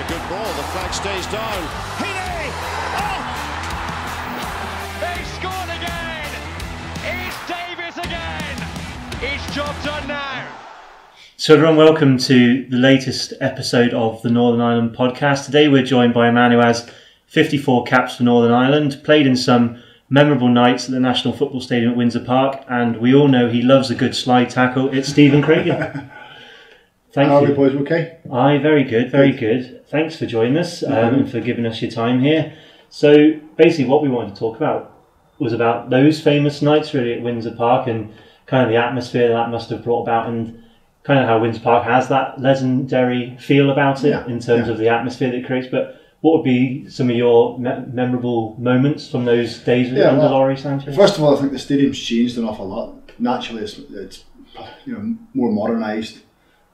a good ball. The flag stays down. Healy! Oh! They scored again! It's Davis again! It's job done now! So, everyone, welcome to the latest episode of the Northern Ireland podcast. Today, we're joined by a man who has 54 caps for Northern Ireland, played in some memorable nights at the National Football Stadium at Windsor Park, and we all know he loves a good slide tackle. It's Stephen Craigan. Thank How are you. boys okay? Aye, very good, very good. Thanks for joining us um, and for giving us your time here. So, basically, what we wanted to talk about was about those famous nights really at Windsor Park and kind of the atmosphere that must have brought about and kind of how Windsor Park has that legendary feel about it Yeah, in terms yeah. of the atmosphere that it creates. But what would be some of your me- memorable moments from those days Yeah, under well, Lawrie Sanchez? First of all, I think the stadium's changed an awful lot. Naturally, it's, it's you know more modernised,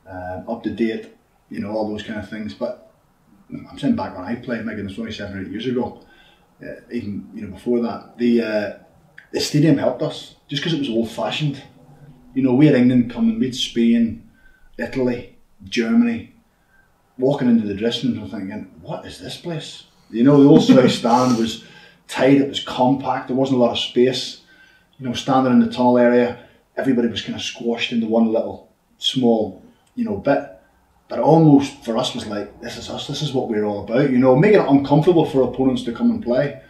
uh, up to date, you know all those kind of things. But I'm saying back when I played, my goodness, only seven or eight years ago, uh, even you know before that, the uh, the stadium helped us just because it was old fashioned. You know, we had England coming, we had Spain, Italy, Germany, walking into the dressing room and thinking, what is this place? You know, the old South Stand was tight, it was compact, there wasn't a lot of space. You know, standing in the tunnel area, everybody was kind of squashed into one little small, you know, bit. But almost for us was like, this is us, this is what we're all about, you know, making it uncomfortable for opponents to come and play.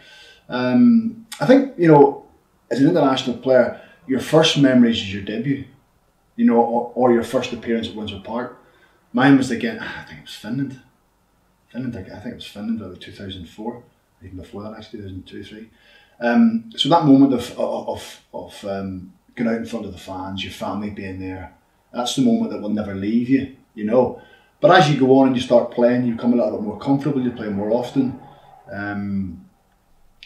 Um, I think, you know, as an international player, your first memories is your debut, you know, or, or your first appearance at Windsor Park. Mine was again, I think it was Finland. Finland, I think it was Finland, about 2004, even before that, actually, 2002 3. Um, so that moment of, of, of um, going out in front of the fans, your family being there, that's the moment that will never leave you, you know. But as you go on and you start playing, you become a little bit more comfortable, you play more often. Um,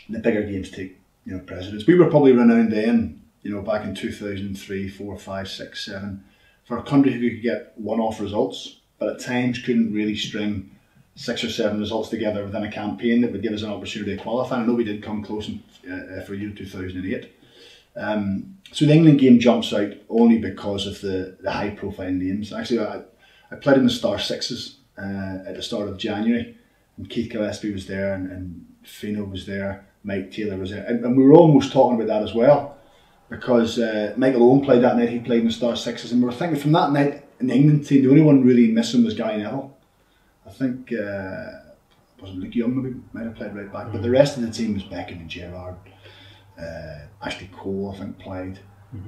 the bigger games take, you know, precedence. We were probably renowned then, you know, back in 2003, 4, 5, 6, 7, for a country who could get one-off results, but at times couldn't really string six or seven results together within a campaign that would give us an opportunity to qualify. I know we did come close in, uh, for year 2008. Um, so the England game jumps out only because of the, the high profile names. Actually, I, I played in the Star Sixes uh, at the start of January, and Keith Gillespie was there, and, and Fino was there, Maik Taylor was there, and, and we were almost talking about that as well because uh, Michael Owen played that night, he played in the Star Sixes, and we were thinking from that night in the England team, the only one really missing was Gary Neville. I think uh, wasn't Luke Young maybe might have played right back, but the rest of the team was Beckham and Gerrard, uh, Ashley Cole I think played,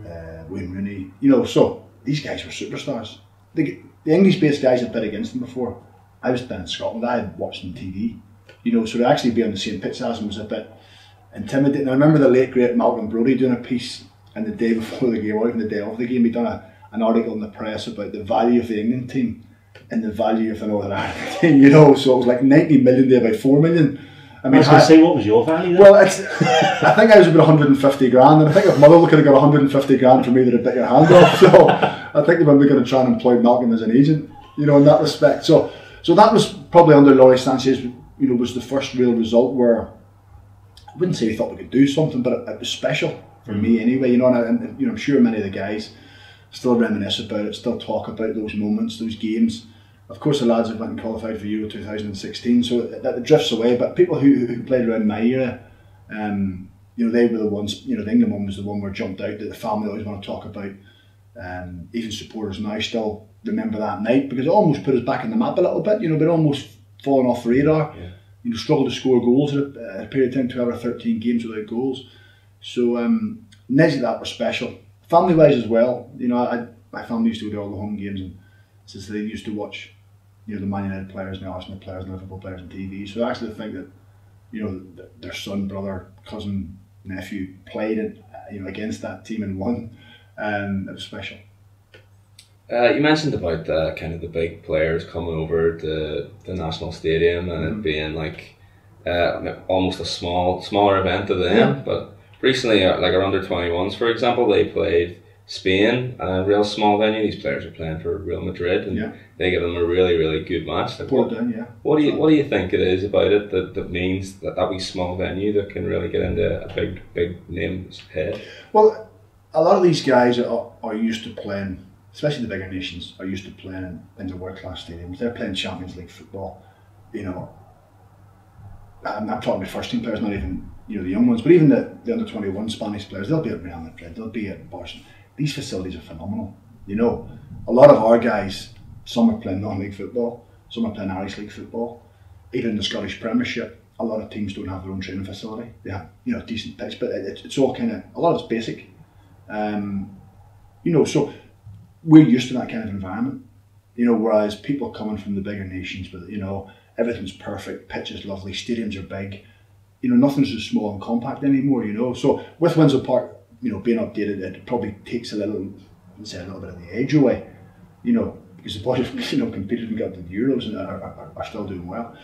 uh, Wayne Rooney. You know, so these guys were superstars. The, the English-based guys had played against them before. I was down in Scotland. I had watched them on TV. You know, so to actually be on the same pitch as them was a bit intimidating. I remember the late great Malcolm Brodie doing a piece, and the day before the game, or even the day of the game, he'd done a, an article in the press about the value of the England team and the value of the Northern Ireland team. You know, so it was like 90 million there by 4 million. I I mean, was going I- to say, what was your value? Then? well, it's, I think I was about 150 grand, and I think if Motherwell could have got 150 grand for me, they'd have bit your hand off. So I think they were going to try and employ Malcolm as an agent, you know, in that respect. So, so that was probably under Lawrie Sanchez, you know, was the first real result where I wouldn't say we thought we could do something, but it, it was special for mm. me anyway, you know, and, I, and you know, I'm sure many of the guys still reminisce about it, still talk about those moments, those games. Of course, the lads have went and qualified for Euro 2016, so that, that drifts away. But people who, who played around my era, um, you know, they were the ones. You know, the England one was the one where jumped out that the family always want to talk about. Um, even supporters now still remember that night because it almost put us back in the map a little bit. You know, but almost fallen off radar. You know, struggled to score goals at a, a period of time, 12 or 13 games without goals. So um, like that were special. Family wise as well. You know, I, my family used to go to all the home games and since they used to watch, you know, the Man United players and the Arsenal players and the Liverpool players on TV. So I actually think that, you know, th- their son, brother, cousin, nephew played it, uh, you know, against that team and won. Um, it was special. Uh, you mentioned about uh, kind of the big players coming over to the national stadium and Mm-hmm. it being like uh, almost a small, smaller event to them. Yeah. But recently, uh, like our under 21s, for example, they played Spain, a real small venue. These players are playing for Real Madrid, and Yeah. they give them a really, really good match. Like, what, down, yeah. what do you what do you think it is about it that, that means that that wee small venue that can really get into a big, big name's head? Well, a lot of these guys are, are used to playing, especially the bigger nations, are used to playing in, the world class stadiums. They're playing Champions League football. you know, I'm, I'm talking about first team players, not even you know the young ones, but even the, the under 21 Spanish players, they'll be at Real Madrid, they'll be at Barcelona. These facilities are phenomenal. You know, a lot of our guys, some are playing non-league football, some are playing Irish League football, even the Scottish Premiership. A lot of teams don't have their own training facility. They have, you know, a decent pitch, but it, it's all kind of a lot of it's basic. Um, you know, so we're used to that kind of environment. You know, whereas people coming from the bigger nations, but you know, everything's perfect, pitch is lovely, stadiums are big. You know, nothing's as small and compact anymore. You know, so with Windsor Park, you know, being updated, it probably takes a little, say, a little bit of the edge away. You know, because the boys, you know, competed and got to the Euros and are, are, are still doing well.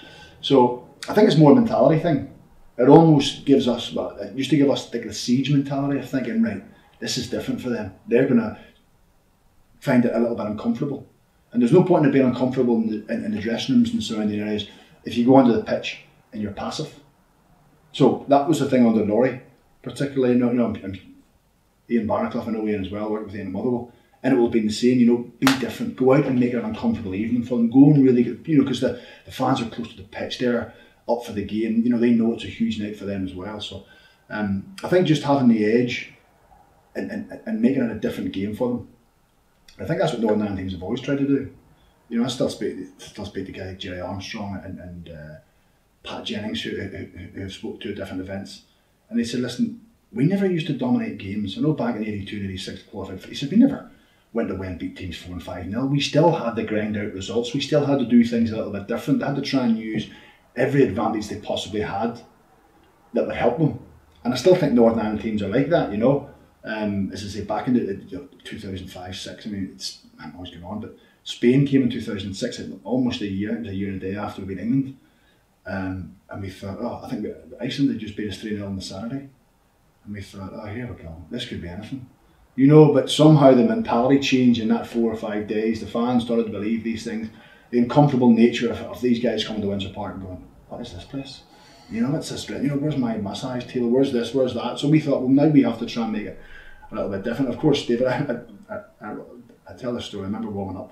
So I think it's more a mentality thing. It almost gives us, it used to give us like the siege mentality of thinking, right, this is different for them. They're going to find it a little bit uncomfortable. And there's no point in being uncomfortable in the, in, in the dressing rooms and surrounding areas if you go onto the pitch and you're passive. So that was the thing under Lawrie, particularly. You know, know, I'm, Ian Baraclough, I know Ian as well, worked with Ian at Motherwell. And it will be the same, you know, be different. Go out and make it an uncomfortable evening for them. Go and really get, you know, because the, the fans are close to the pitch. They're up for the game. You know, they know it's a huge night for them as well. So um, I think just having the edge and, and, and making it a different game for them. I think that's what Northern Ireland teams have always tried to do. You know, I still speak, still speak to guys Gerry Armstrong and, and uh, Pat Jennings who, who, who have spoke to at different events. And they said, listen, we never used to dominate games. I know back in 82 and 86 qualified, he said, we never went away and beat teams 4 and 5 nil. We still had the grind out results. We still had to do things a little bit different. They had to try and use every advantage they possibly had that would help them. And I still think Northern Ireland teams are like that, you know. Um, as I say, back in the, you know, 2005 6, I mean, it's I'm always going on, but Spain came in 2006, almost a year, a year and a day after we beat England. Um, and we thought, oh, I think Iceland had just beat us 3 0 on the Saturday. And we thought, oh, here we go, this could be anything. You know, but somehow the mentality changed in that four or five days. The fans started to believe these things. The uncomfortable nature of, of these guys coming to Windsor Park and going, what is this place? You know, it's a this, you know, where's my massage table? Where's this? Where's that? So we thought, well, now we have to try and make it a little bit different. Of course, David, I, I, I, I tell the story. I remember warming up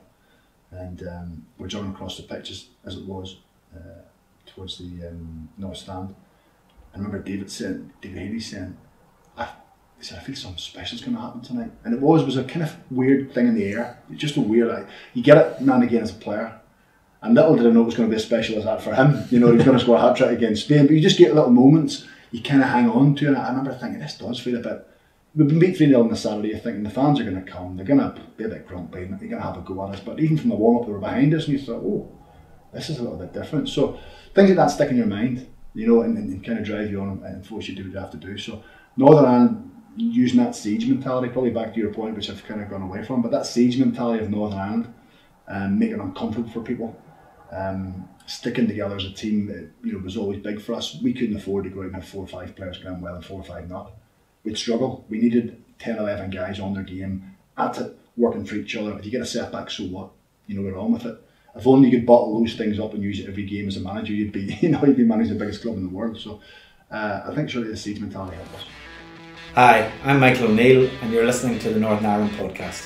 and um, we're jogging across the pitch as, it was uh, towards the um, north stand. I remember David saying, David Healy saying, he said, I feel something special's going to happen tonight. And it was, it was a kind of weird thing in the air. It's just a weird, like, you get it now and again as a player. And little did I know it was going to be as special as that for him. You know, he was going to score a hat trick against Spain. But you just get little moments you kind of hang on to. And I remember thinking, this does feel a bit. We've been beat 3 0 on the Saturday. You're thinking the fans are going to come. They're going to be a bit grumpy. They're going to have a go at us. But even from the warm up, they were behind us. And you thought, oh, this is a little bit different. So things like that stick in your mind, you know, and, and kind of drive you on and force you to do what you have to do. So Northern Ireland using that siege mentality, probably back to your point, which I've kind of gone away from, but that siege mentality of Northern Ireland um, making it uncomfortable for people um, sticking together as a team, that, you know, was always big for us. We couldn't afford to go out and have four or five players going well and four or five not. We'd struggle. We needed 10, 11 guys on their game, at it, working for each other. If you get a setback, so what? You know, we're on with it. If only you could bottle those things up and use it every game as a manager, you'd be, you know, you'd be managing the biggest club in the world. So uh, I think surely the siege mentality helped us. Hi, I'm Michael O'Neill, and you're listening to the Northern Ireland podcast.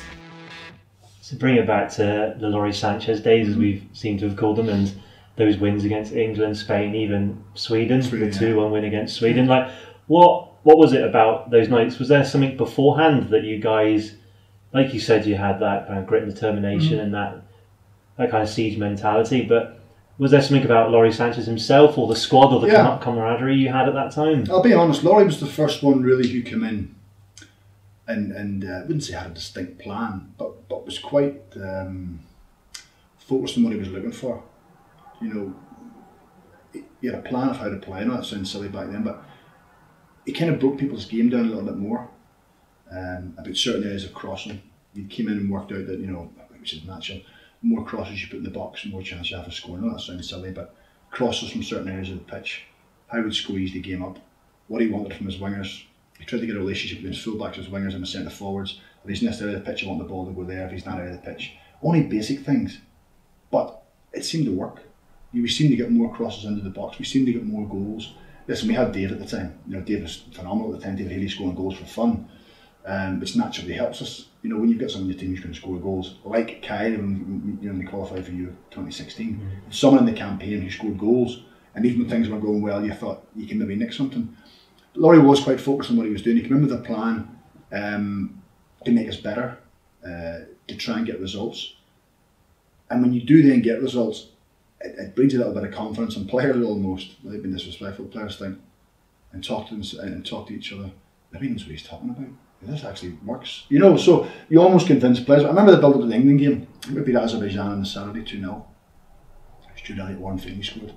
So, bring it back to the Lawrie Sanchez days, as we've seemed to have called them, and those wins against England, Spain, even Sweden, Sweden, the two-one win against Sweden. Like, what what was it about those nights? Was there something beforehand that you guys, like you said, you had that kind of grit and determination mm-hmm. and that that kind of siege mentality, but was there something about Lawrie Sanchez himself or the squad or the Yeah. camaraderie you had at that time? I'll be honest, Lawrie was the first one really who came in and, and uh, I wouldn't say had a distinct plan, but, but was quite um, focused on what he was looking for. You know, he- had a plan of how to play. I know that sounds silly back then, but he kind of broke people's game down a little bit more um, about certain areas of crossing. He came in and worked out that, you know, which is natural, more crosses you put in the box, more chance you have of scoring. I know that sounds silly, but crosses from certain areas of the pitch, how would squeeze the game up, what he wanted from his wingers. He tried to get a relationship between his fullbacks, his wingers, and his centre forwards. If he's this area of the pitch, I want the ball to go there. If he's not out of the pitch, only basic things, but it seemed to work. We seemed to get more crosses into the box. We seemed to get more goals. Listen, we had Dave at the time. You know, Dave was phenomenal at the time. David Healy scoring goals for fun, um, which naturally helps us. You know, when you've got someone in your team who's going to score goals, like Kyle, when, you know, when they qualified for Euro 2016, someone in the campaign who scored goals, and even when things weren't going well, you thought you can maybe nick something. Lawrie was quite focused on what he was doing. He came in with a plan um, to make us better, uh, to try and get results. And when you do then get results, it, it brings a little bit of confidence, and players almost, they've been disrespectful, players think, and talk to them and talk to each other. Maybe knows what he's talking about. This actually works. You know, so you almost convince players. I remember the build up the England game. We beat Azerbaijan on the Saturday 2 0. Stu Elliott Warren Feeney scored.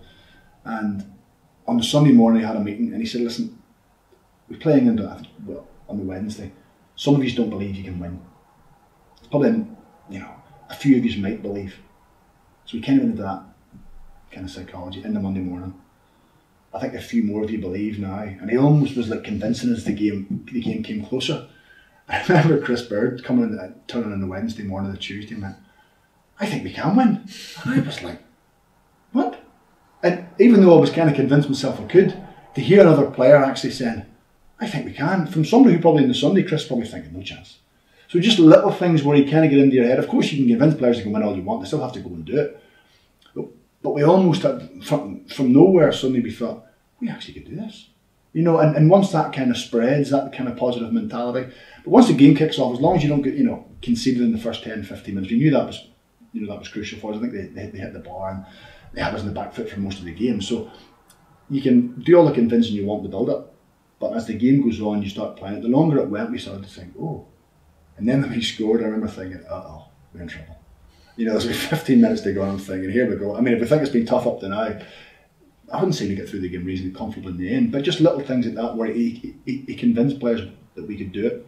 And on the Sunday morning, I had a meeting and he said, Listen, we're playing England I think, well, on the Wednesday. Some of you don't believe you can win. Probably, you know, a few of you might believe. So we kind of into that kind of psychology in the Monday morning. I think a few more of you believe now, and he almost was like convincing us the game the game came closer. I remember Chris Baird coming in, uh, turning on the Wednesday morning, the Tuesday, and went, "I think we can win," and I was like, "What?" And even though I was kind of convinced myself I could, to hear another player actually saying, "I think we can," from somebody who probably in the Sunday, Chris probably thinking, "No chance." So just little things where you kind of get into your head. Of course, you can convince players to can win all you want; they still have to go and do it. But, but we almost had from from nowhere suddenly we thought we actually could do this. You know, and, and once that kind of spreads, that kind of positive mentality. But once the game kicks off, as long as you don't get, you know, conceded in the first 10, 15 minutes, we knew that was, you know, that was crucial for us. I think they, they, they hit the bar and they had us in the back foot for most of the game. So you can do all the convincing you want to build up. But as the game goes on, you start playing it. The longer it went, we started to think, oh. And then when we scored, I remember thinking, uh oh, we're in trouble. You know, there's like 15 minutes to go, and I'm thinking, here we go. I mean, if we think it's been tough up to now, I wouldn't say we get through the game reasonably comfortable in the end, but just little things like that where he, he, he convinced players that we could do it.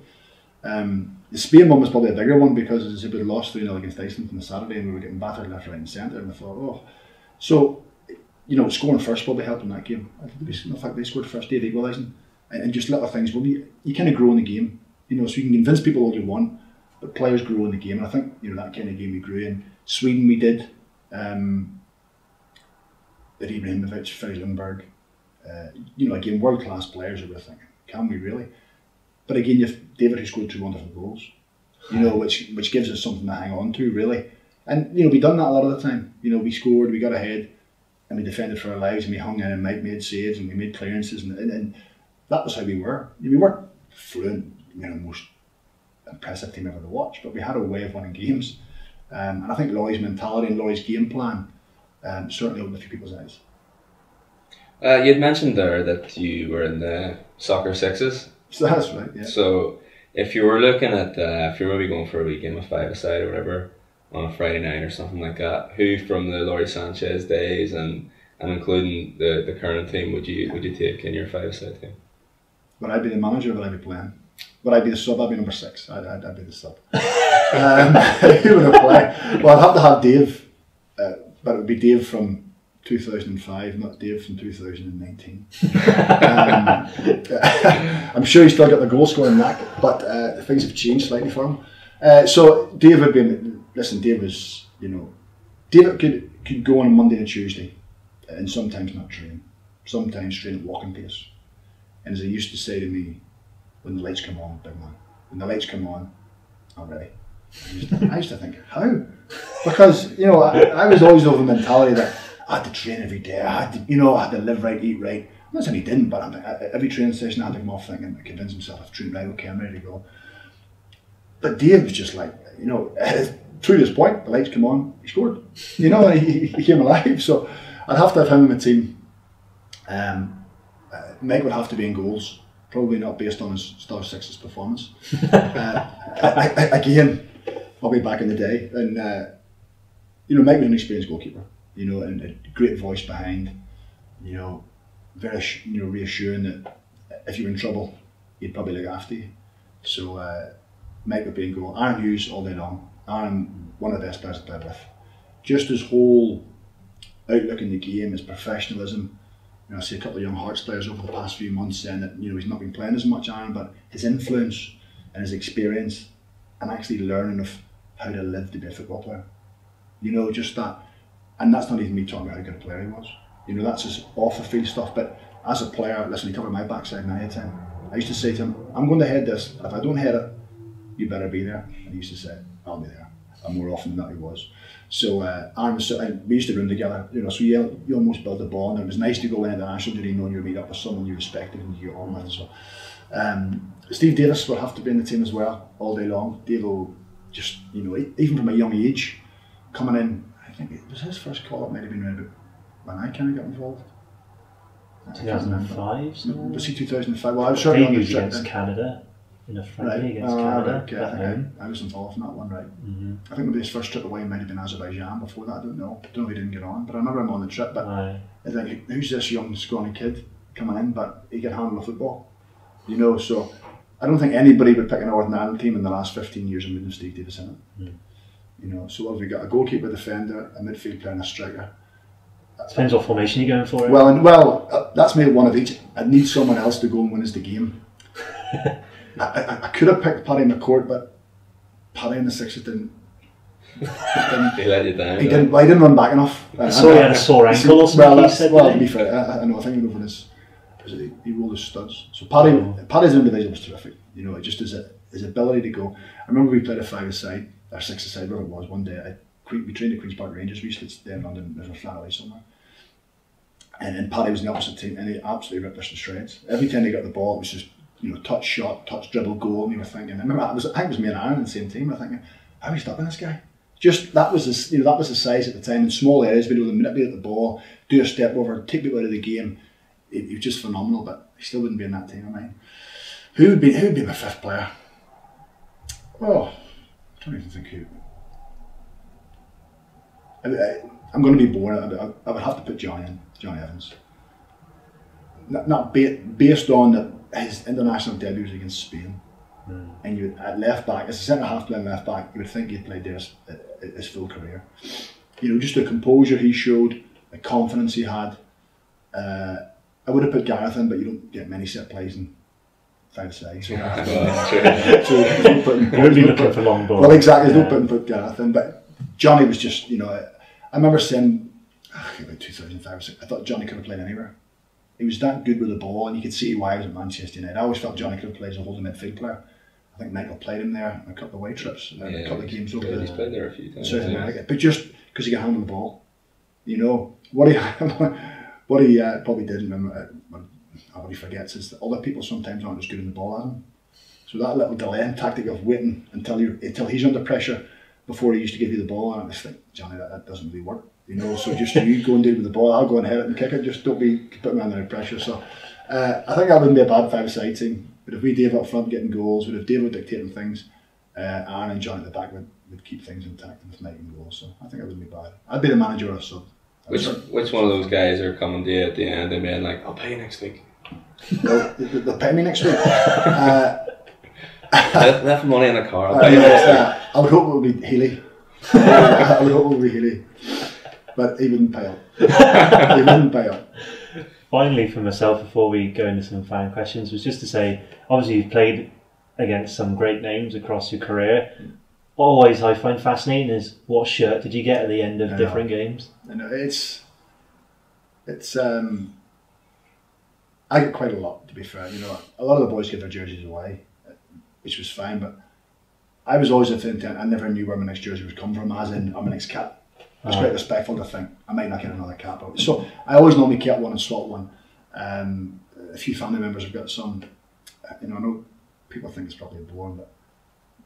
Um, the Spain one was probably a bigger one because as I said, we lost 3 0 against Iceland on the Saturday and we were getting battered left, right, and centre. And I thought, oh. So, you know, scoring first probably helped in that game. In fact, they scored first, Dave equalising. And, and just little things. Well, you, you kind of grow in the game, you know, so you can convince people all you want, but players grow in the game. And I think, you know, that kind of game we grew in. Sweden, we did. Um, Ibrahimovic, Freddie Ljungberg, uh, you know, again, world class players that we're thinking, can we really? But again, you've David who scored two wonderful goals, you know, which which gives us something to hang on to, really. And, you know, we done that a lot of the time. You know, we scored, we got ahead, and we defended for our lives, and we hung in and Maik made saves, and we made clearances, and, and, and that was how we were. We weren't fluent, you know, most impressive team ever to watch, but we had a way of winning games. Um, and I think Lawrie's mentality and Lawrie's game plan um, certainly opened a few people's eyes. Uh, you'd mentioned there that you were in the soccer sixes. So that's right, yeah. So if you were looking at, uh, if you're maybe going for a weekend with five aside or whatever on a Friday night or something like that, who from the Lawrie Sanchez days and and including the, the current team would you would you take in your five aside team? Would I be the manager would I be playing? Would I be the sub? I'd be number six. I'd, I'd, I'd be the sub. um, who would I play? Well, I'd have to have Dave, uh, but it would be Dave from 2005, not Dave from 2019. um, I'm sure he's still got the goal scoring knack, but uh, things have changed slightly for him. Uh, so Dave had been, listen, Dave was, you know, Dave could, could go on Monday and Tuesday and sometimes not train, sometimes train at walking pace. And as he used to say to me, when the lights come on, big man, when the lights come on, I'm ready. I used, to, I used to think, how? Because, you know, I, I was always of the mentality that I had to train every day. I had to, you know, I had to live right, eat right. I'm not saying he didn't, but I'm, every training session I had to come off thinking, convince himself I've trained right, okay, I'm ready to go. But Dave was just like, you know, through this point, the lights come on, he scored. You know, he, he came alive. So I'd have to have him in the team. Um, uh, Maik would have to be in goals, probably not based on his Star Six's performance. uh, I, I, again, probably back in the day. And, uh, you know, Maik was an experienced goalkeeper, you know, and a great voice behind, you know, very, you know, reassuring that if you're in trouble, he'd probably look after you. So, uh, Maik would be in goal. Aaron Hughes all day long. Aaron, one of the best players to play. Just his whole outlook in the game, his professionalism. You know, I see a couple of young Hearts players over the past few months saying that you know he's not been playing as much, Aaron, but his influence and his experience and actually learning of how to live to be a football player. You know, just that, and that's not even me talking about how good a player he was. You know, that's his off the field stuff. But as a player, listen, he about my backside many a time. I used to say to him, "I'm going to head this. If I don't head it, you better be there. And he used to say, I'll be there. And more often than that, he was. So uh, Aaron was, and we used to run together, you know, so you, you almost built a bond. And it was nice to go into the national duty knowing you meet up with someone you respected and you get on with. So um, Steve Davis will have to be in the team as well all day long. Dave will just, you know, even from a young age, coming in, think it was his first call up, might have been around about when I kind of got involved. I can't 2005. something? Was he 2005? Well, I was certainly on the trip against then. Canada in a friendly Right. against Oh, Canada. okay. I, think. I, I was involved in that one, right? Mm-hmm. I think maybe his first trip away might have been Azerbaijan before that. I don't know. I don't know if he didn't get on, but I remember him on the trip. But Aye. I think who's this young scrawny kid coming in, but he can handle a football, you know. So I don't think anybody would pick a Northern Ireland team in the last fifteen years and wouldn't have Steve Davis in it. You know. So what have we got? A goalkeeper, defender, a midfield player, and a striker. Depends what formation you're going for. Well, and well, uh, that's maybe one of each. I need someone else to go and win us the game. I, I, I could have picked Paddy McCourt, but Paddy in the sixes didn't. didn't He let you down. he didn't. Well, he didn't run back enough. I saw he had a sore ankle or something. Well, he said well, to today. be fair, I, I know. I think he over his. was it- He rolled his studs. So Paddy, Paddy's individual was terrific. You know, just his his ability to go. I remember we played a five aside or six aside, whatever it was. One day, I, we trained at Queens Park Rangers. We used to stay in London. There's a flat away somewhere. And then Paddy was in the opposite team, and he absolutely ripped us to shreds. Every time he got the ball, it was just you know touch shot, touch dribble, goal. And you were thinking, I remember it was, I think it was me and Aaron in the same team. I thinking, how are we stopping this guy? Just that was his, you know that was his size at the time in small areas, being able to manipulate the ball, do a step over, take people out of the game. He, he was just phenomenal, but he still wouldn't be in that team of mine. Who would be who would be my fifth player? Oh, I don't even think who. I, I, I'm going to be boring. I, I, I would have to put Jonny in, Jonny Evans. Not, not ba- based on the, his international debuts against Spain. And you at left back, as a centre half playing left back, you would think he'd played there his, his full career. You know, just the composure he showed, the confidence he had. Uh, I would have put Gareth in, but you don't get many set plays in five sides. So, so don't put You would be don't looking put- for long ball. Well, exactly. Don't Yeah. put, put Gareth in, but Jonny was just, you know, I, I remember saying, ah, about 2005 or six, I thought Jonny could have played anywhere. He was that good with the ball, and you could see why he was at Manchester United. I always felt Jonny could have played as a holding midfield player. I think Michael played him there a couple of away trips, and a couple of games over He's played there a few times. South yeah. America, but just because he could handle the ball. You know what he what he uh, probably did remember. What, he forgets is that other people sometimes aren't as good in the ball as him. So that little delaying tactic of waiting until you until he's under pressure before he used to give you the ball, and I just think Jonny that, that doesn't really work. You know, so just you go and deal with the ball. I'll go and hit it and kick it. Just don't be put me under pressure. So uh, I think that wouldn't be a bad five-side team. But if we Dave up front getting goals, but if Dave dictating things, uh, Aaron and John at the back would, would keep things intact and making goals. So I think it wouldn't be bad. I'd be the manager or a sub. Which which one of those guys are coming to you at the end and being like, I'll pay you next week. They'll, they'll pay me next week. Uh, left, left money in a car. I'll uh, pay you next week. uh, I would hope it would be Healy. I would hope it would be Healy. But he wouldn't pay up. he wouldn't pay up. Finally, for myself, before we go into some fan questions, was just to say, obviously you've played against some great names across your career. Always I find fascinating is what shirt did you get at the end of different games? You know, it's it's um I get quite a lot to be fair. You know, a lot of the boys give their jerseys away, which was fine, but I was always of the intent I never knew where my next jersey would come from, as in I'm my next cap. It's Ah. quite respectful to think I might not get another cap. But, so I always normally kept one and swap one. Um, a few family members have got some. uh, You know, I know people think it's probably boring, but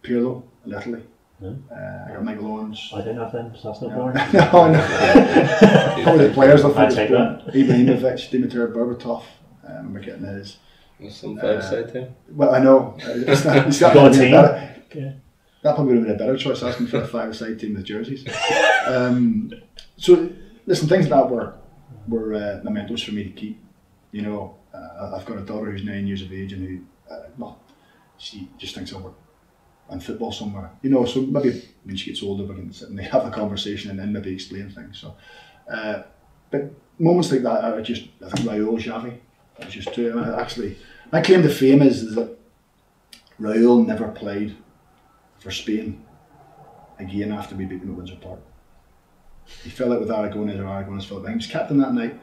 Pirlo, Italy. No. Uh, I got Michael Owens. I don't have them, so that's not No, boring. no, no. Probably the players I think it's Ibrahimovic, Dimitar Berbatov. Um, we're getting those. With some five side team. Well, I know. It's not, it's not a team. better- Yeah. That probably would have been a better choice asking for a five-a-side team with jerseys. Um, so, listen, things like that were were uh, mementos for me to keep. You know, uh, I've got a daughter who's nine years of age and who, uh, well, she just thinks I'll work on football somewhere. You know, so maybe when she gets older, we can sit and have a conversation and then maybe explain things. So, uh, but moments like that, are just, I think Raul Xavi, was just I actually, my claim to fame is, is that Raul never played for Spain again after we beat them at Windsor Park. He fell out with Aragones or Aragones fell out. He was captain that night.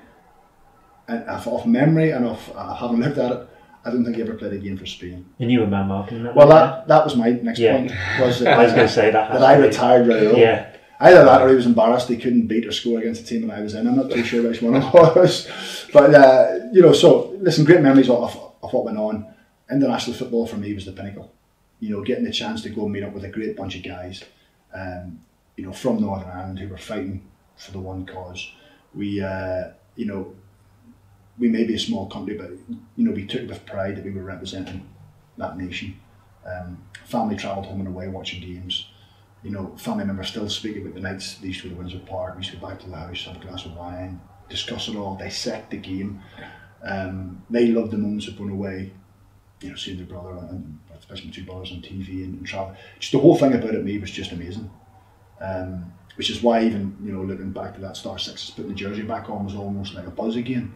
And off memory and off uh, having looked at it, I don't think he ever played again for Spain. And you were man marking that. Well, that that was my next Yeah. point. Was that I was going to say that. that I retired early. Yeah. Either that or he was embarrassed he couldn't beat or score against the team that I was in. I'm not too sure which one it was. But, uh, you know, so listen, great memories of, of what went on. International football for me was the pinnacle. You know, getting the chance to go and meet up with a great bunch of guys, um, you know, from Northern Ireland who were fighting for the one cause. We, uh, you know, we may be a small country, but, you know, we took it with pride that we were representing that nation. Um, family travelled home and away watching games you know, family members still speak about the nights they used to go to Windsor Park, we used to go back to the house, have a glass of wine, discuss it all, dissect the game. Um, they loved the moments of going away, you know, seeing their brother and especially my two brothers on TV and, and travel. Just the whole thing about it, me was just amazing. Um, which is why even you know looking back to that Star Sixes, putting the jersey back on was almost like a buzz again.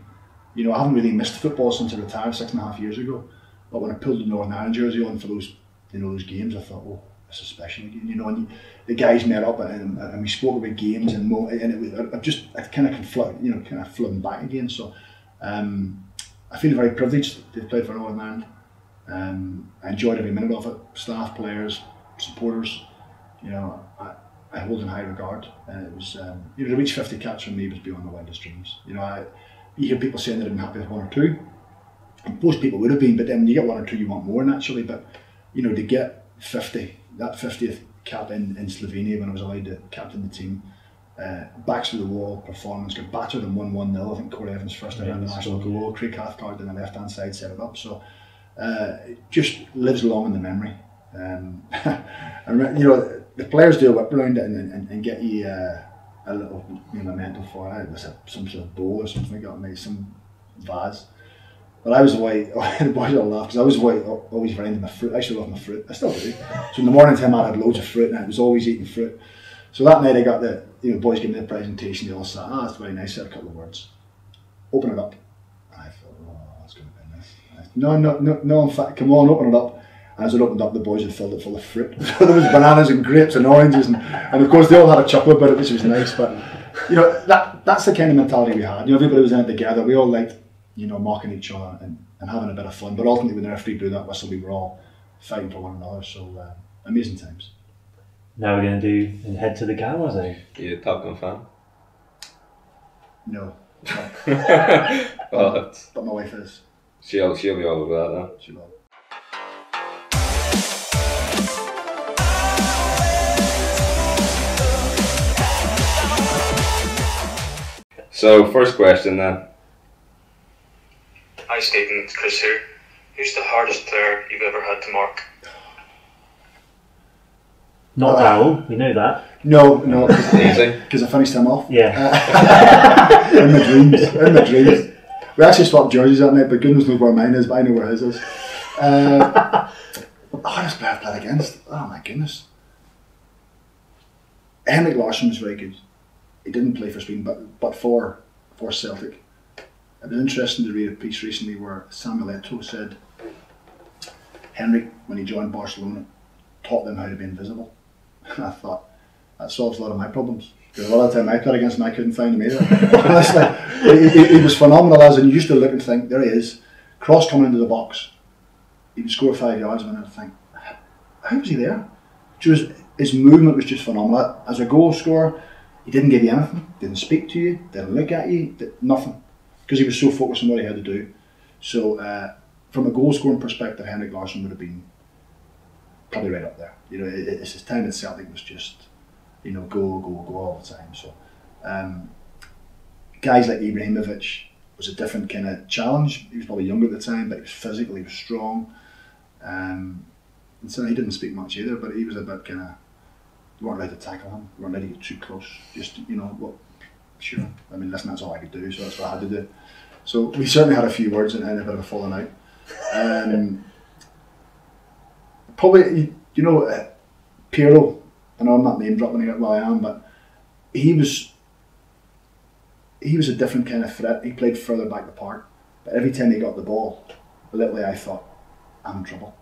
You know, I haven't really missed football since I retired six and a half years ago. But when I pulled the Northern Ireland jersey on for those, you know, those games, I thought, oh, again. You know, and the guys met up and, and we spoke about games and mo- and it was I just I kind of conflict, you know, kind of flooding back again. So um, I feel very privileged to have played for Northern Ireland. Um, I enjoyed every minute of it. Staff, players, supporters, you know, I, I hold in high regard. And it was, um, you know, to reach 50 caps for me was beyond my wildest dreams. You know, I, you hear people saying they're happy with one or two. Most people would have been, but then you get one or two, you want more naturally. But, you know, to get 50, that 50th cap in, in Slovenia when I was allowed to captain the team, uh, backs to the wall performance, got battered and won 1 0. I think Corry Evans' first Yeah, that's international right. goal. Craig Cathcart on the left hand side set it up. So uh, it just lives long in the memory. Um, and you know, the players do a whip around it and, and, and get you uh, a little you know, memento for it. It was a, some sort of bowl or something, got me some vase. But I was away, the boys all laugh because I was away, always into my fruit. I used to love my fruit, I still do. So in the morning time I had loads of fruit and I was always eating fruit. So that night I got the, you know, boys gave me the presentation, they all sat, ah, that's very nice, said a couple of words. Open it up. I thought, oh, that's going to be nice. No, no, no, no, in fact, come on, open it up. And as it opened up, the boys had filled it full of fruit. So there was bananas and grapes and oranges, and, and of course they all had a chuckle about it, which was nice. But you know, that that's the kind of mentality we had. You know, everybody was in it together. We all liked, you know, mocking each other and, and having a bit of fun. But ultimately, when the referee blew that whistle, we were all fighting for one another. So uh, amazing times. Now we're going to do and head to the Gallows. Eh? You a Top Gun fan? No, no. well, it's, but my wife is. she'll she'll be all over that then. She will. So first question then. Hi, Stephen. It's Chris here. Who's the hardest player you've ever had to mark? Not Uh, Dowell, we know that. No, no, Easy. because I finished him off. Yeah. in my dreams. In my dreams. We actually swapped jerseys that night, but goodness knows where mine is, but I know where his is. Uh, hardest player I've played against? Oh my goodness. Henrik Larsson was very good. He didn't play for Sweden, but, but for, for Celtic. It was interesting to read a piece recently where Samuel Eto'o said Henrik, when he joined Barcelona, taught them how to be invisible. And I thought, that solves a lot of my problems. Because a lot of the time I played against him, I couldn't find him either. Honestly, he, he, he was phenomenal as in you used to look and think, there he is, cross coming into the box. He would score five yards and I would think, how was he there? Just, his movement was just phenomenal. As a goal scorer, he didn't give you anything, didn't speak to you, didn't look at you, did nothing. Because he was so focused on what he had to do. So, uh, from a goal scoring perspective, Henrik Larsson would have been probably right up there. You know, it, it's his time at Celtic was just, you know, go, go, go all the time. So, um, guys like Ibrahimovic was a different kind of challenge. He was probably younger at the time, but he was physical, he was strong. Um, and so he didn't speak much either, but he was a bit kind of, you weren't allowed to tackle him, you weren't allowed to get too close. Just, you know, well, sure. I mean, listen, that's all I could do, so that's what I had to do. So we certainly had a few words and, and a bit of a falling out. Um, probably, you know, uh, Pirlo, I know I'm not name dropping it, well I am, but he was he was a different kind of threat. He played further back the park, but every time he got the ball, literally I thought, I'm in trouble.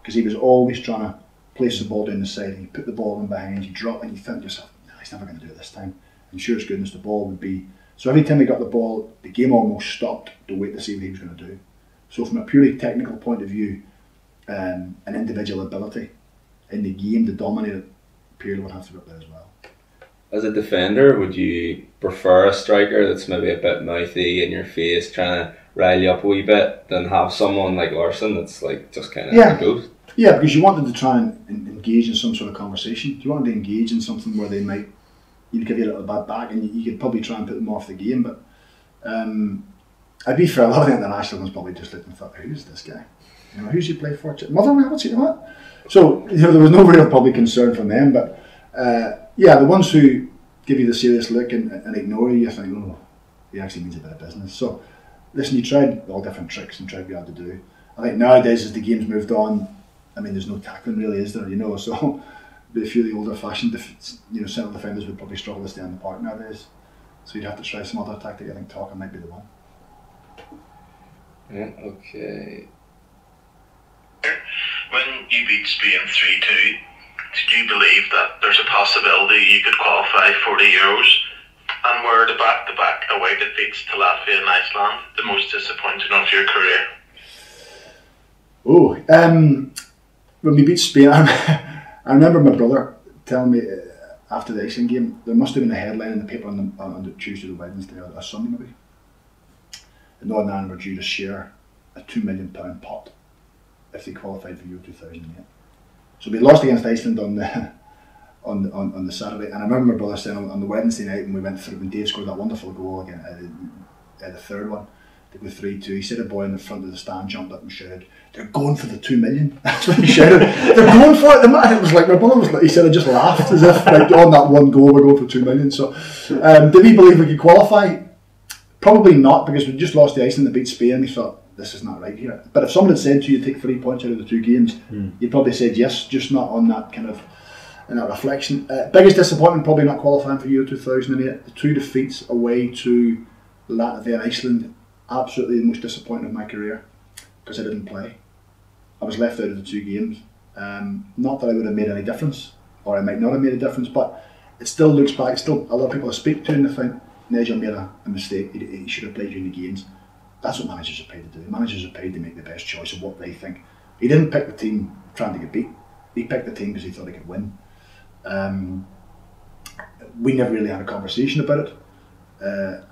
Because he was always trying to place the ball down the side, and you put the ball in behind, you drop, and you think to yourself, no, he's never going to do it this time. And sure as goodness, the ball would be. So every time he got the ball, the game almost stopped to wait to see what he was going to do. So from a purely technical point of view, um, an individual ability in the game to dominate it, Pirlo would have to be up there as well. As a defender, would you prefer a striker that's maybe a bit mouthy in your face, trying to rile you up a wee bit, than have someone like Larsson that's like just kind of Yeah. ghost? Yeah, because you wanted to try and engage in some sort of conversation. You wanted to engage in something where they might you'd give you a little bit back, and you, you could probably try and put them off the game. But um, I'd be fair, a lot of the international ones probably just looked and thought, "Who's this guy? You know, who's he play for? Motherwell? What's he doing?" So you know, there was no real probably concern from them. But uh, yeah, the ones who give you the serious look and, and ignore you, you think, "Oh, he actually means a bit of business." So listen, you tried all different tricks and tried to be able to do. I think nowadays, as the game's moved on, I mean, there's no tackling really, is there? You know, so a few of the older fashioned, def- you know, central defenders would probably struggle to stay on the park nowadays. So you'd have to try some other tactic. I think talking might be the one. Yeah, okay. When you beat Spain 3 2, did you believe that there's a possibility you could qualify for the Euros? And were the back to back away defeats to Latvia and Iceland the most disappointing of your career? Oh, um, when we beat Spain, I remember my brother telling me uh, after the Iceland game, there must have been a headline in the paper on the, on the Tuesday or Wednesday or a Sunday maybe. The Northern Ireland were due to share a £2 million pot if they qualified for Euro 2008. So we lost against Iceland on the on the, on, on the Saturday, and I remember my brother saying on, on the Wednesday night when we went through when Dave scored that wonderful goal again, uh, uh, the third one, they go three two. He said a boy in the front of the stand jumped up and shouted, "They're going for the two million. That's what he shouted. They're going for it. The man, it was like my brother was like he said, I just laughed as if like on that one goal we're going for two million. So, um, did we believe we could qualify? Probably not because we just lost the Iceland that beat Spain. We thought this is not right here. But if someone had said to you, take three points out of the two games, you'd probably said yes, just not on that kind of in that reflection. Uh, biggest disappointment probably not qualifying for Euro 2008. The two defeats away to Latvia and Iceland, absolutely the most disappointing of my career because I didn't play. I was left out of the two games. Um, not that I would have made any difference, or I might not have made a difference, but it still looks back. Still, a lot of people I speak to and they think Neja made a, a mistake. He, he should have played during the games. That's what managers are paid to do. Managers are paid to make the best choice of what they think. He didn't pick the team trying to get beat. He picked the team because he thought he could win. Um, we never really had a conversation about it. Uh,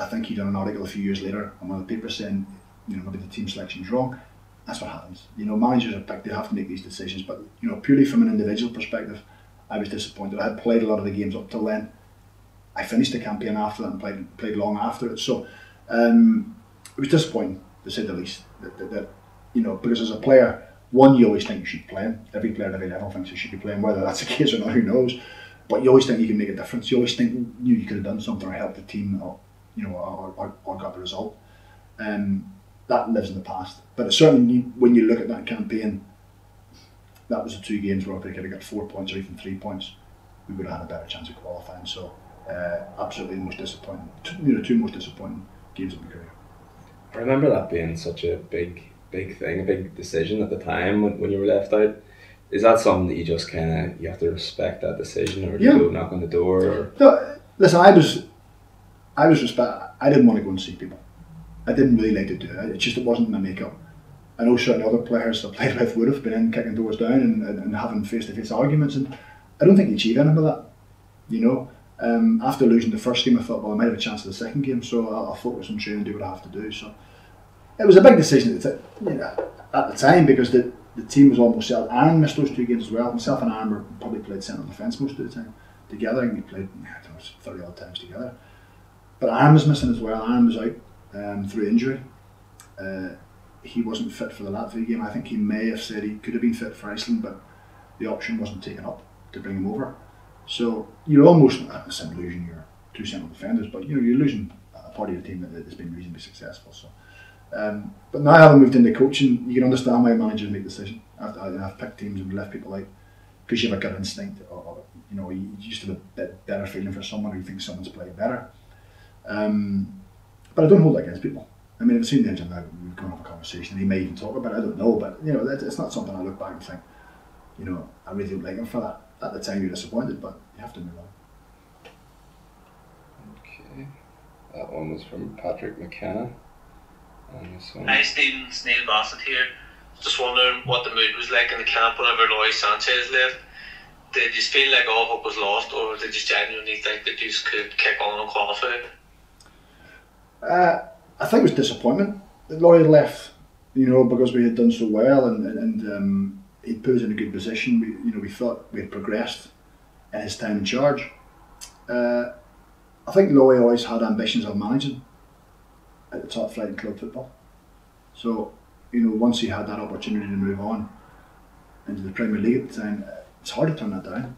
I think he'd done an article a few years later on one of the papers saying, you know, maybe the team selection's wrong. That's what happens. You know, managers are picked; they have to make these decisions. But you know, purely from an individual perspective, I was disappointed. I had played a lot of the games up till then. I finished the campaign after that and played played long after it. So um, it was disappointing, to say the least. That, that, that you know, because as a player, one you always think you should be playing. Every player at every level thinks you should be playing. Whether that's the case or not, who knows? But you always think you can make a difference. You always think you, you could have done something or helped the team, or you know, or, or, or got the result. Um, that lives in the past. But certainly, when you look at that campaign, that was the two games where if we could have got four points or even three points, we would have had a better chance of qualifying. So, uh, absolutely the most disappointing, two, you know, two most disappointing games of my career. I remember that being such a big, big thing, a big decision at the time when, when you were left out. Is that something that you just kind of you have to respect that decision, or do Yeah. you go knock on the door? Or No, listen, I was, I was respect. I didn't want to go and see people. I didn't really like to do it. It just it wasn't my makeup. I know certain other players I played with would have been in kicking doors down and, and, and having face to face arguments, and I don't think you achieve anything with that. You know, um, after losing the first game, thought, well, I might have a chance at the second game, so I'll, I'll focus on training do what I have to do. So it was a big decision at the, you know, at the time because the, the team was almost set. Aaron missed those two games as well. Myself and Aaron were probably played centre defence most of the time together, and we played know, thirty odd times together. But Aaron was missing as well. Aaron was out um, through injury. Uh, he wasn't fit for the Latvia game. I think he may have said he could have been fit for Iceland, but the option wasn't taken up to bring him over. So you're almost saying losing your two central defenders, but you know you're losing a part of your team that that has been reasonably successful. So, um, but now having moved into coaching, you can understand why managers make decisions. I've, I've picked teams and left people out because you have a gut instinct, or, or you know you just have a bit better feeling for someone, or you think someone's playing better. Um, but I don't hold that against people. I mean, I've seen the engine now, we've gone off a conversation, and he may even talk about it, I don't know, but you know, that, it's not something I look back and think, you know, I really don't like him for that. At the time, you're disappointed, but you have to move on. okay, that one was from Patrick McKenna. on this one. Hi, Stevens, Neil Bassett here. Just wondering what the mood was like in the camp whenever Lawrie Sanchez left. Did you feel like all hope was lost, or did you genuinely think that you could kick on and qualify? Uh, I think it was disappointment that Lawrie left, you know, because we had done so well and, and, and um, he'd put us in a good position. We, you know, we thought we had progressed in his time in charge. Uh, I think Lawrie always had ambitions of managing at the top flight in club football. So, you know, once he had that opportunity to move on into the Premier League at the time, it's hard to turn that down,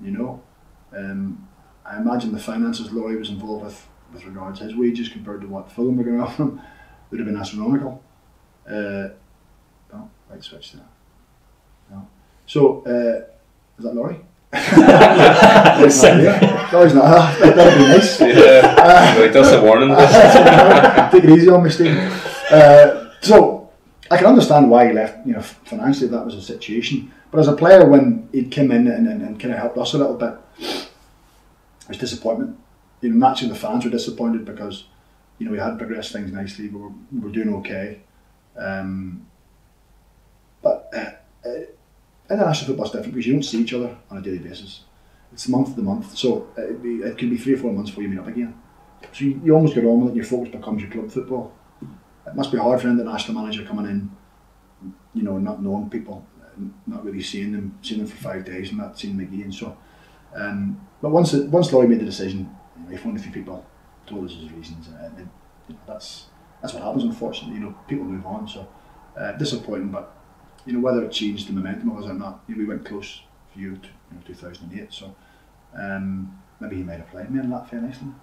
you know. Um, I imagine the finances Lawrie was involved with with regards to his wages compared to what Fulham were going to offer him would have been astronomical. Uh, no, right switch there. No. So, uh, is that Lawrie? Lawrie's not. Ah, that, that'd be nice. Yeah, well, he does a warning. Take it easy on me, Steve. Uh, so, I can understand why he left. You know, financially, that was a situation. But as a player, when he came in and, and, and kind of helped us a little bit, it was disappointment. You know, naturally the fans were disappointed because you know we had progressed things nicely. We were, we were doing okay. Um, but uh, uh, international football's different because you don't see each other on a daily basis. It's month to month, so it, be, it can be three or four months before you meet up again. So you, you almost get on with it. Your focus becomes your club football. It must be hard for an international manager coming in, you know, not knowing people, not really seeing them, seeing them for five days, and not seeing them again. So, um, but once it, once Lawrie made the decision, you know, he phoned a few people, told us his reasons, and, and you know, that's that's what happens. Unfortunately, you know, people move on. So uh, disappointing, but you know whether it changed the momentum of us or not. You know, we went close for you, to, you know, 2008. So um, maybe he might have played me in Latvia and Iceland.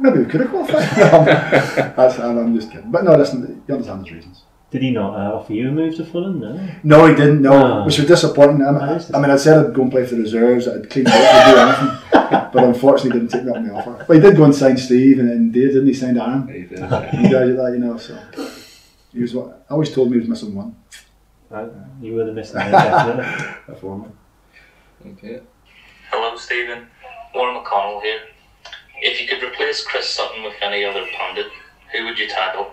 maybe, we could have qualified. No, I'm, I'm just kidding. But no, listen, you understand his reasons. Did he not uh, offer you a move to Fulham? No. No, he didn't. No, Oh. which was disappointing. I, is I mean, I said I'd go and play for the reserves. I'd clean up. I'd do anything, but unfortunately, didn't take me up on the offer. But he did go and sign Steve, and, then Dave didn't he signed Aaron? He did, You yeah. guys at that, you know. So he was. What, I always told me he was missing one. Uh, you were the missing link, definitely. A former. Okay. Hello, Stephen. Warren McConnell here. If you could replace Chris Sutton with any other pundit, who would you tackle?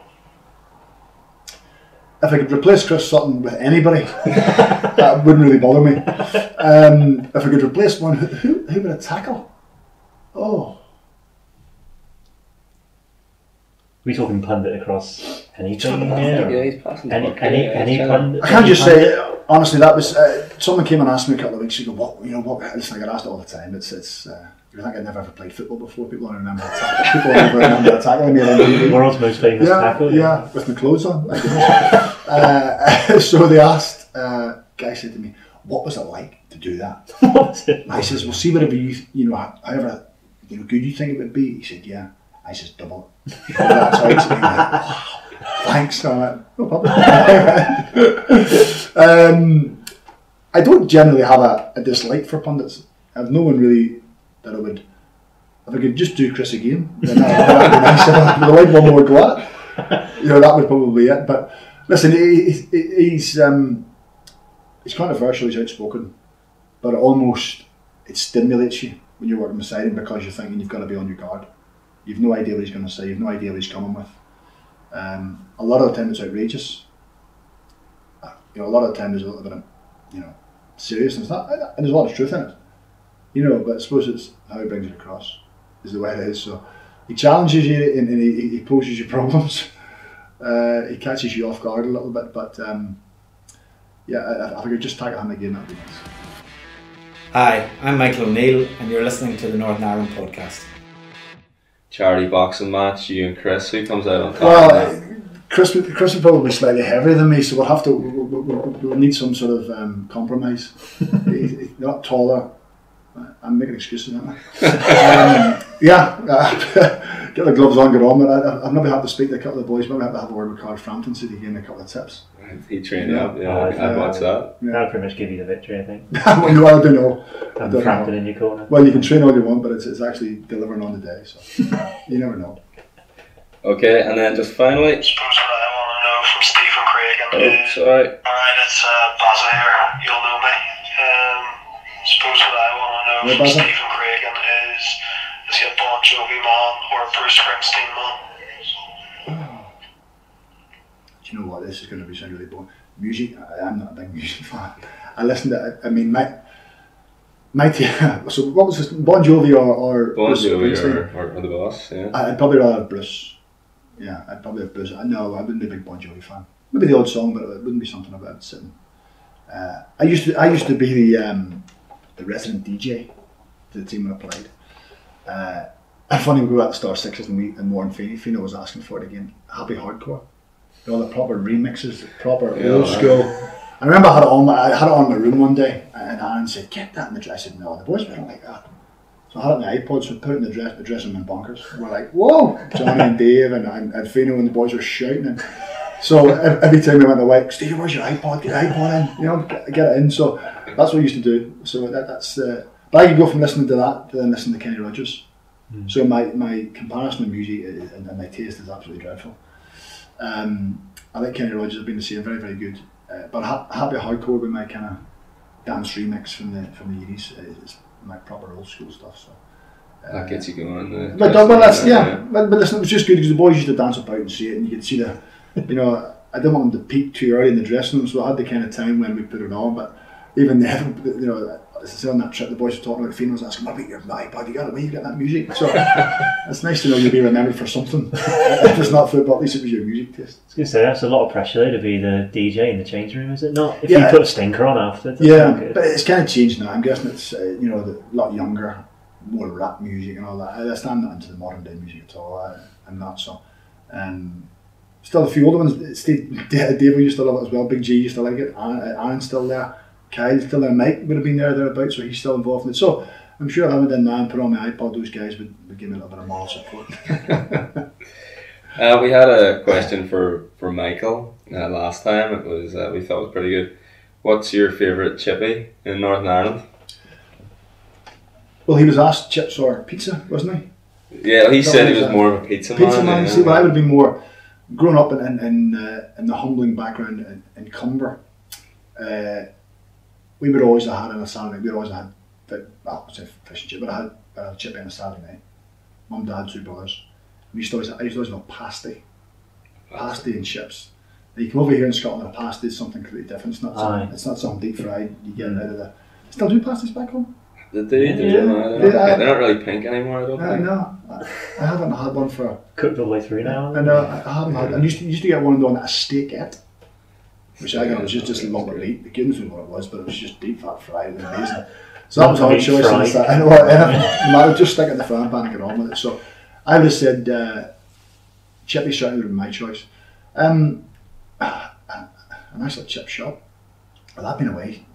If I could replace Chris Sutton with anybody, that wouldn't really bother me. Um, if I could replace one, who, who, who would I tackle? Oh, we talking pundit across anything here? Yeah, he's passing the Any, buck, any, any pundit? I can't just pundit? say honestly. That was uh, someone came and asked me a couple of weeks ago. What you know? What listen, I get asked it all the time. It's it's. Uh, I think I'd never ever played football before. People don't remember the tackle. People don't remember tackling me. on TV. World's most famous yeah, tackle. yeah, with my clothes on. uh, so they asked. Uh, guy said to me, "What was it like to do that?" what was it? I says, "Well, see whatever you you know, however you know good you think it would be." He said, "Yeah." I says, "Double it." Thanks. I'm no problem. um, I don't generally have a, a dislike for pundits. I've no one really that I would. If I could just do Chris again, then that, that'd be nice. I would like one more go you know, that would probably be it. But listen, he, he, he's um, he's controversial. He's outspoken, but it almost it stimulates you when you're working beside him because you're thinking you've got to be on your guard. You've no idea what he's going to say. You've no idea what he's coming with. Um, a lot of the time it's outrageous. Uh, You know, a lot of the time there's a little bit of, you know, seriousness. Not, and there's a lot of truth in it. You know, but I suppose it's how he brings it across is the way it is. So he challenges you and, and he, he poses you problems. Uh, he catches you off guard a little bit, but um, yeah, I- I could just tag him again, that'd be nice. Hi, I'm Michael O'Neill, and you're listening to the Northern Ireland podcast. Charity boxing match, you and Chris. Who comes out on top? Well, of that? uh, Chris, Chris is probably slightly heavier than me, so we'll have to we'll, we'll, we'll need some sort of um, compromise. He's he's not taller. I'm making excuses, aren't I? um, yeah, uh, get the gloves on, get on. But I, I've never had to speak to a couple of boys. Maybe have to have a word with Carl Frampton so he gave me a couple of tips. he trained you up. Yeah, Oh, I'd watch that. That would pretty much give you the victory, I think. well, no, I don't know. I And don't Frampton know. in your corner. Well, you can train all you want, but it's, it's actually delivering on the day. So you never know. Okay, and then just finally. suppose what I want to know from Stephen Craig Oh, is sorry. Alright, it's uh, Bazza here. You'll know me. Um, suppose what I want to know Yeah, from Bazza. Stephen Craig is is he a Bon Jovi man or a Bruce Springsteen man? do you know what? This is going to be something really boring. Music. I, I'm not a big music fan. I listen to. I mean, my. My t- so what was this? Bon Jovi or, or Bon Bruce Jovi Springsteen? or, or, or the boss, yeah. I- I'd probably rather have Bruce. Yeah, I'd probably have Bruce. I know I wouldn't be a big Bon Jovi fan. Maybe the odd song, but it wouldn't be something about sitting. Uh, I used to I used to be the um, the resident DJ to the team when I played. Uh, and funny, we were at the Star Sixes and we and Warren Feeney. Feeney was asking for it again. Happy hardcore. All the proper remixes, the proper Yeah, old right. school. I remember I had it on my I had it on my room one day, and Aaron said, "Get that in the dress." I said, "No, the boys don't like that." So I had it in the iPod, so I put it in the dress, the dressing room bonkers. We're like, whoa! Jonny and Dave and, and, and Fino and the boys were shouting. And so every time we went away, Steve, where's your iPod? Get iPod in, you know, get, get it in. So that's what we used to do. So that, that's, uh, but I could go from listening to that to then listening to Kenny Rogers. So my, my comparison of music is, and, and my taste is absolutely dreadful. Um, I like Kenny Rogers, I've been to see him, very, very good. Uh, but ha- Happy Hardcore with my kind of dance remix from the from the 80s is my proper old school stuff. So. That gets you going. The But well, that's yeah. But, but listen, it was just good because the boys used to dance about and see it, and you could see the, you know, I didn't want them to peak too early in the dressing room, so I had the kind of time when we put it on. But even then, you know, as I said on that trip, the boys were talking about Fiona was asking, "What about your got it? Where you get that music?" So it's nice to know you'll be remembered for something. if it's not football, at least it was your music taste. I was going to say that's a lot of pressure though to be the DJ in the changing room, is it not? If Yeah. you put a stinker on after, Yeah, but it's kind of changed now. I'm guessing it's uh, you know a lot younger, more rap music and all that. I stand not into the modern day music at all. I, I'm not so. Um, still a few older ones. Steve, Dave used to love it as well. Big G used to like it. Aaron, Aaron's still there. Kyle's still there. Maik would have been there thereabouts, so he's still involved in it. So I'm sure if I went in now and put on my iPod, those guys would, would give me a little bit of moral support. Uh, we had a question for, for Michael uh, last time. It was uh, we thought it was pretty good. What's your favourite chippy in Northern Ireland? well, he was asked chips or pizza, wasn't he? Yeah, he said he was a more of a pizza, Pizza man. man. yeah. See, but I would been more grown up in in, in, uh, in the humbling background in, in Comber. Uh, we would always have had on a Saturday. We always had, well, I say fish and chip, but I had, I had a chip on a Saturday night. Mum, dad, two brothers. We used to always, I used to always have a pasty, pasty and chips. Now, you come over here in Scotland, a pasty is something completely different. It's not something, Aye. it's not something deep fried. You get it out of the. Still do pasties back home? They do, they Yeah. do, man. They're, Yeah, not, they're not really pink anymore, I don't I think. know. I, I haven't had one for. Cooked all the way through now. I know. I I haven't had. I used to, used to get one on a steakette, which I got was just just lump of meat. The goodness knew what it was, but it was just deep fat fried and amazing. So that was our Lump of meat choice. I know. what, yeah, no matter, just stick it in the frying pan and get on with it. So I would have said uh, Chippy certainly would have been my choice. Um, a nice little chip shop. Well, I've been away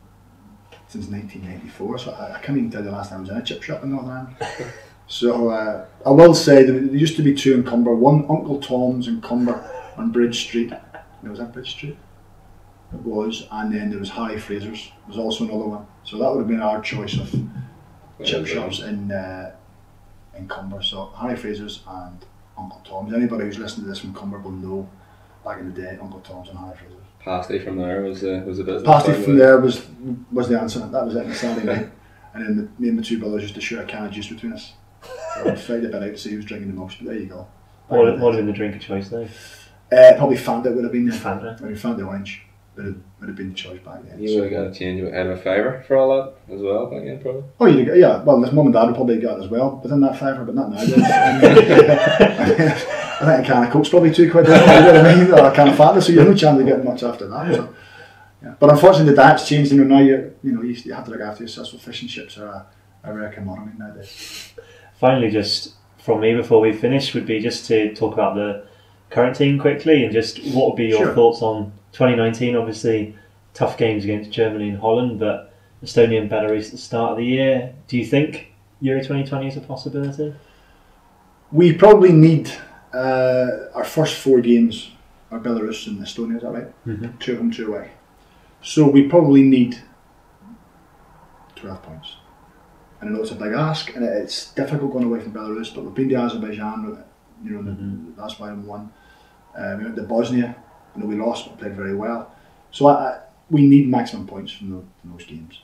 since 1994, so I, I can't even tell you the last time I was in a chip shop in Northern Ireland. So uh, I will say there, there used to be two in Comber. One Uncle Tom's in Comber on Bridge Street. No, was that Bridge Street? It was, and then there was Harry Fraser's. Was also another one. So that would have been our choice of chip shops in uh, in Comber. So Harry Fraser's and Uncle Tom's. Anybody who's listening to this from Comber will know back in the day Uncle Tom's and Harry Fraser's. Pasty from there was the was the business. Pasty from but- there was was the answer. That was it on Saturday night. And then the, me and my two brothers used to share a can of juice between us. So I'd fight a bit out to see who was drinking the most, but there you go. What would what would have been the drink of choice though? Uh, probably Fanta would have been the Fanta. I mean, Fanta Orange would have, would have been the choice back then. You would have got a change out of a fiver for all that as well back then, probably. Oh, you yeah. Well, this mum and dad would probably got it as well within that fiver, but not now. Uh, I think a can of Coke's probably two quid. You know what I mean? Or a can of Fanta, so you have no chance of getting much after that. So, yeah. But unfortunately, the diet's changed. You know, now you you know you, you have to look after yourself. So fish and chips are a, a rare commodity nowadays. Finally, just from me before we finish would be just to talk about the current team quickly and just what would be your Sure. thoughts on 2019. Obviously, tough games against Germany and Holland, but Estonia and Belarus at the start of the year. Do you think Euro 2020 is a possibility? We probably need uh, our first four games are Belarus and Estonia. Is that right? Mhm. Two home, two away. So we probably need twelve points. And I know it's a big ask, and it's difficult going away from Belarus. But we've been to Azerbaijan. You know, the, that's why we won. Uh, we went to Bosnia. You know, we lost, but played very well. So I, I, we need maximum points from, the, from those games.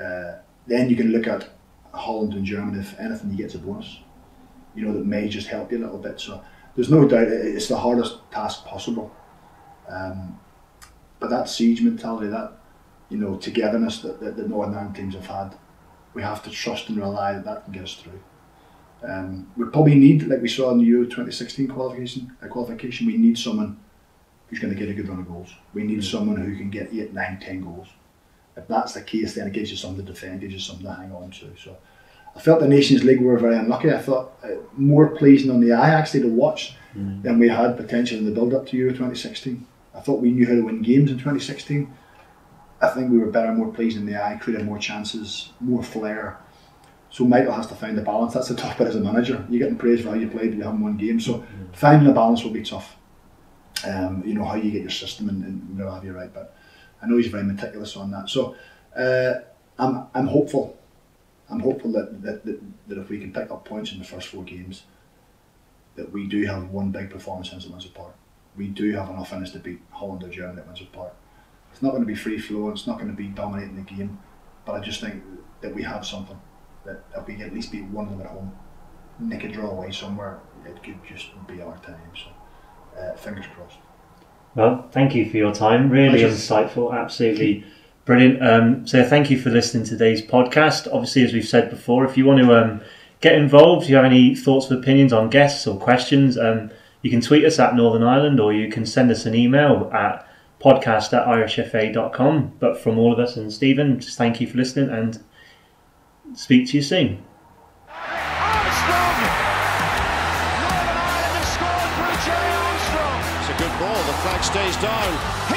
Uh, then you can look at Holland and Germany. If anything, you get a bonus you know, that may just help you a little bit. So there's no doubt it's the hardest task possible. Um, but that siege mentality, that you know togetherness that, that the Northern Ireland teams have had, we have to trust and rely that that can get us through. Um, we probably need, like we saw in the Euro 2016 qualification, uh, qualification, we need someone who's going to get a good run of goals. We need someone who can get 8, 9, 10 goals. If that's the case, then it gives you something to defend, gives you something to hang on to. So I felt the Nations League were very unlucky. I thought uh, more pleasing on the eye actually to watch mm. than we had potential in the build up to Euro 2016. I thought we knew how to win games in 2016. I think we were better, more pleasing in the eye, created more chances, more flair. So Michael has to find the balance. That's the tough bit as a manager. You're getting praised for how you played, but you haven't won games. So mm. finding the balance will be tough. Um, you know how you get your system and, and where have you right, but I know he's very meticulous on that. So uh, I'm I'm hopeful. I'm hopeful that, that, that, that if we can pick up points in the first four games, that we do have one big performance against Windsor Park. We do have enough in us to beat Holland or Germany at Windsor Park. It's not going to be free flow. It's not going to be dominating the game, but I just think that we have something that if we at least beat one of them at home, nick a draw away somewhere, it could just be our time. So uh, fingers crossed. Well, thank you for your time. Really insightful. Absolutely brilliant. Um, so, thank you for listening to today's podcast. Obviously, as we've said before, if you want to um, get involved, if you have any thoughts or opinions on guests or questions, um, you can tweet us at Northern Ireland or you can send us an email at podcast at irishfa.com. But from all of us and Stephen, just thank you for listening and speak to you soon. Stays down.